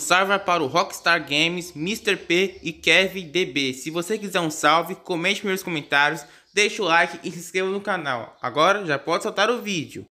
Salve vai para o Rockstar Games, Mr. P e Kevin DB. Se você quiser um salve, comente nos comentários, deixa o like e se inscreva no canal. Agora já pode soltar o vídeo.